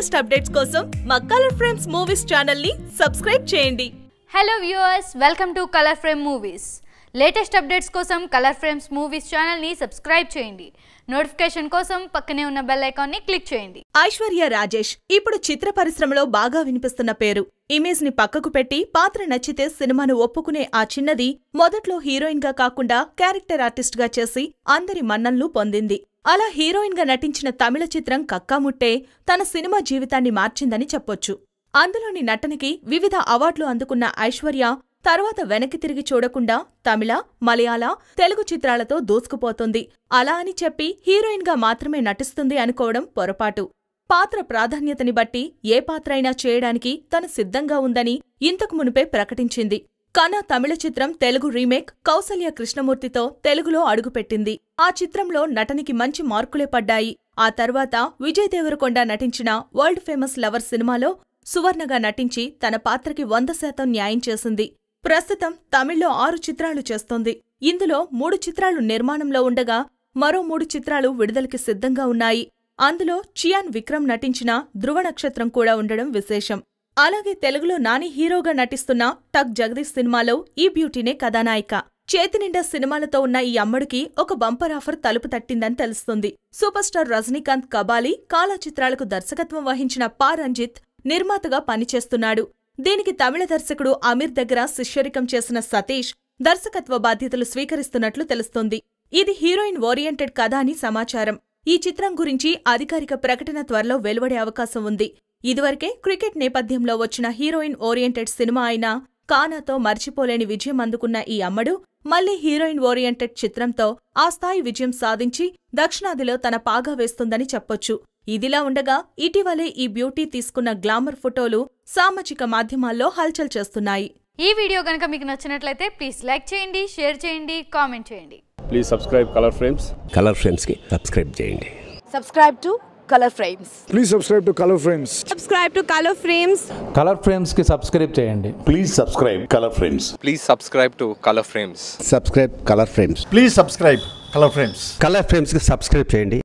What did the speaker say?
Latest updates కోసం మా colour frames movies ఛానల్ని సబ్స్క్రైబ్ చేయండి. Hello viewers welcome to Color Frame movies latest updates కోసం కలర్ ఫ్రేమ్స్ మూవీస్ ఛానల్ని సబ్స్క్రైబ్ చేయండి. నోటిఫికేషన్ కోసం పక్కనే ఉన్న బెల్ ఐకాన్ని క్లిక్ చేయండి. ఐశ్వర్య రాజేష్ ఇప్పుడు చిత్ర పరిశ్రమలో బాగా వినిపిస్తున్న పేరు. ఇమేజ్ని పక్కకు పెట్టి పాత్ర నచ్చితే సినిమాను ఒప్పుకునే ఆ చిన్నది మొదట్లో హీరోయిన్గా కాకుండా క్యారెక్టర్ ఆర్టిస్ట్గా చేసి అందరి మన్నన్లు పొందింది. అలా హీరోయిన్గా నటించిన తమిళ చిత్రం కక్కాముట్టే తన సినిమా జీవితాన్ని మార్చిందని చెప్పొచ్చు. అందులోని నటనకి వివిధ అవార్డులు అందుకున్న ఐశ్వర్య తర్వాత వెనక్కి తిరిగి చూడకుండా తమిళ మలయాళ తెలుగు చిత్రాలతో దూసుకుపోతుంది. అలా అని చెప్పి హీరోయిన్గా మాత్రమే నటిస్తుంది అనుకోవడం పొరపాటు. పాత్ర ప్రాధాన్యతని బట్టి ఏ పాత్ర అయినా చేయడానికి తను సిద్ధంగా ఉందని ఇంతకు మునుపే ప్రకటించింది. కన తమిళ చిత్రం తెలుగు రీమేక్ కౌసల్య కృష్ణమూర్తితో తెలుగులో అడుగుపెట్టింది. ఆ చిత్రంలో నటనికి మంచి మార్కులే పడ్డాయి. ఆ తర్వాత విజయ్ దేవరకొండ నటించిన వరల్డ్ ఫేమస్ లవర్ సినిమాలో సువర్ణగా నటించి తన పాత్రకి వంద శాతం న్యాయం చేసింది. ప్రస్తుతం తమిళ్ళో ఆరు చిత్రాలు చేస్తోంది. ఇందులో మూడు చిత్రాలు నిర్మాణంలో ఉండగా మరో మూడు చిత్రాలు విడుదలకి సిద్ధంగా ఉన్నాయి. అందులో చియాన్ విక్రమ్ నటించిన ధృవ నక్షత్రం కూడా ఉండడం విశేషం. అలాగే తెలుగులో నాని హీరోగా నటిస్తున్న టక్ జగదీష్ సినిమాలో ఈ బ్యూటీనే కథానాయిక. చేతినిండా సినిమాలతో ఉన్న ఈ అమ్మడికి ఒక బంపర్ ఆఫర్ తలుపు తట్టిందని తెలుస్తుంది. సూపర్ స్టార్ రజనీకాంత్ కబాలి కాలా చిత్రాలకు దర్శకత్వం వహించిన పా రంజిత్ నిర్మాతగా పనిచేస్తున్నాడు. దీనికి తమిళ దర్శకుడు అమీర్ దగ్గర శిష్యరికం చేసిన సతీష్ దర్శకత్వ బాధ్యతలు స్వీకరిస్తున్నట్లు తెలుస్తోంది. ఇది హీరోయిన్ ఓరియంటెడ్ కథ అని సమాచారం. ఈ చిత్రం గురించి అధికారిక ప్రకటన త్వరలో వెలువడే అవకాశం ఉంది. ఇదివరకే క్రికెట్ నేపథ్యంలో వచ్చిన హీరోయిన్ ఓరియంటెడ్ సినిమా అయిన కానాతో మర్చిపోలేని విజయం అందుకున్న ఈ అమ్మడు మళ్ళీ హీరోయిన్ ఓరియంటెడ్ చిత్రంతో ఆ స్థాయి విజయం సాధించి దక్షిణాదిలో తన పాగా వేస్తుందని చెప్పొచ్చు. ఇదిలా ఉండగా ఇటీవలే ఈ బ్యూటీ తీసుకున్న గ్లామర్ ఫోటోలు సామాజిక మాధ్యమాల్లో హల్చల్ చేస్తున్నాయి. ఈ వీడియో కనుక మీకు నచ్చినట్లయితే ప్లీజ్ లైక్ చేయండి షేర్ చేయండి కామెంట్ చేయండి. Please subscribe Color Frames Color ఫ్రేమ్స్కి subscribe చేయండి. Subscribe to color frames. Please subscribe to Color Frames. subscribe to color frames. Color ఫ్రేమ్స్కి subscribe చేయండి. Please subscribe Color Frames. Please subscribe to Color Frames. Subscribe Color Frames Please subscribe Color Frames. Color ఫ్రేమ్స్కి subscribe చేయండి.